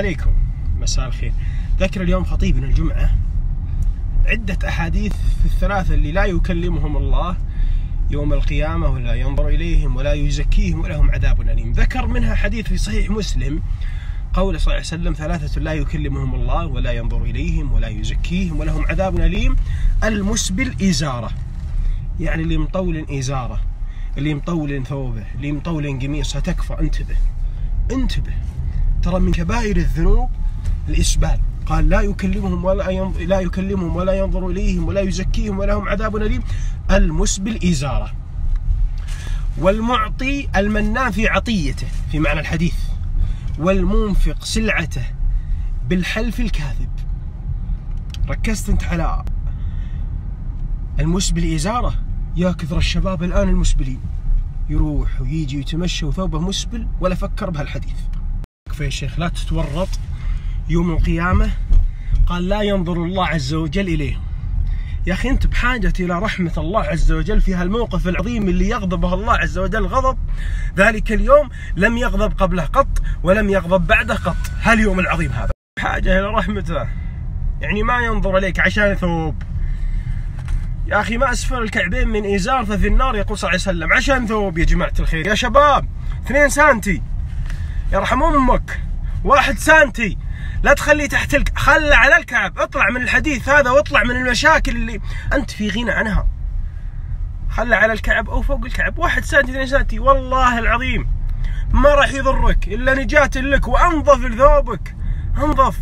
عليكم. مساء الخير. ذكر اليوم خطيبنا الجمعة. عدة أحاديث في الثلاثة اللي لا يكلمهم الله يوم القيامة ولا ينظر إليهم ولا يزكيهم ولهم عذاب أليم. ذكر منها حديث في صحيح مسلم. قول صلى الله عليه وسلم ثلاثة لا يكلمهم الله ولا ينظر إليهم ولا يزكيهم ولهم عذاب أليم. المسبل إزارة. يعني اللي مطول إزارة. اللي مطول ثوبه. اللي مطول قميصه. تكفى. انتبه. انتبه. ترى من كبائر الذنوب الإسبال. قال لا يكلمهم ولا ينظر لا يكلمهم ولا ينظر إليهم ولا يزكيهم ولهم عذاب أليم. المسبل إزارة والمعطي المنان في عطيته في معنى الحديث. والمنفق سلعته بالحلف الكاذب. ركزت أنت على المسبل إزارة يا كثر الشباب الآن المسبلين. يروح ويجي ويتمشى وثوبه مسبل ولا فكر بهالحديث. يا شيخ لا تتورط يوم القيامة. قال لا ينظر الله عز وجل إليهم يا أخي أنت بحاجة إلى رحمة الله عز وجل في هالموقف العظيم اللي يغضبه الله عز وجل غضب. ذلك اليوم لم يغضب قبله قط ولم يغضب بعده قط. هاليوم العظيم هذا. بحاجة إلى رحمته. يعني ما ينظر إليك عشان ثوب. يا أخي ما أسفل الكعبين من إزار ففي النار يقول صلى الله عليه وسلم عشان ثوب يا جماعة الخير. يا شباب اثنين سانتي يرحم أمك. واحد سانتي. لا تخليه تحت الك... خله على الكعب. اطلع من الحديث هذا واطلع من المشاكل اللي أنت في غنى عنها. خله على الكعب أو فوق الكعب. واحد سنتي اثنين سنتي والله العظيم ما راح يضرك إلا نجاة لك وأنظف لثوبك. أنظف.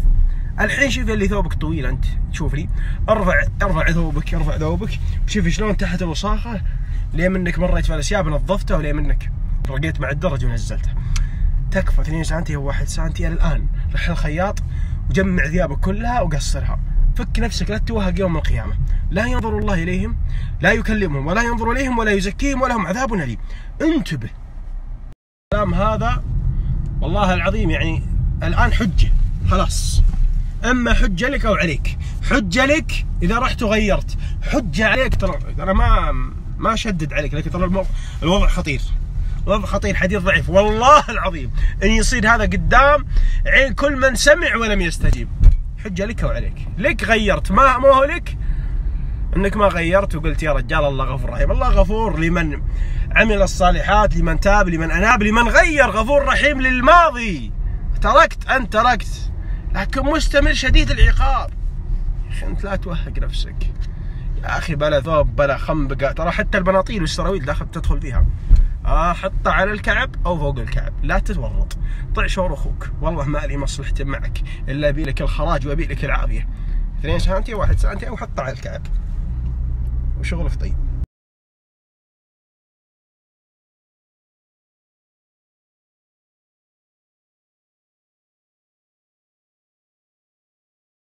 الحين شوف اللي ثوبك طويل أنت. شوف لي. أرفع أرفع ثوبك أرفع ثوبك. وشوف شلون تحت الوساخة. ليه منك مريت في الاسياب نظفته وليه منك؟ رقيت مع الدرج ونزلته. تكفى 2 سنتي أو 1 سنتي إلى الآن. رح الخياط وجمع ثيابك كلها وقصرها. فك نفسك لا تتوهق يوم القيامة. لا ينظر الله إليهم لا يكلمهم ولا ينظر إليهم ولا يزكيهم ولهم عذاب أليم. انتبه. الكلام هذا والله العظيم يعني الآن حجة. خلاص. أما حجة لك أو عليك. حجة لك إذا رحت وغيرت. حجة عليك ترى أنا ما ما اشدد عليك لكن ترى الوضع خطير. وضع خطير حديث ضعيف. والله العظيم إن يصير هذا قدام عين كل من سمع ولم يستجيب. حجة لك وعليك. لك غيرت. ما هو لك؟ إنك ما غيرت وقلت يا رجال الله غفور رحيم. الله غفور لمن عمل الصالحات لمن تاب لمن أناب لمن غير غفور رحيم للماضي. تركت أنت تركت. لكن مستمر شديد العقاب. يا أخي أنت لا توهق نفسك. يا أخي بلا ذوب بلا خنبقة. ترى حتى البناطيل والسراويل داخل تدخل فيها. حطه على الكعب أو فوق الكعب. لا تتورط. طع شور أخوك. والله ما لي مصلحة معك. إلا ابي لك الخراج وابي لك العافية. 2 سنتي واحد سنتي أو حطه على الكعب. وشغلك طيب.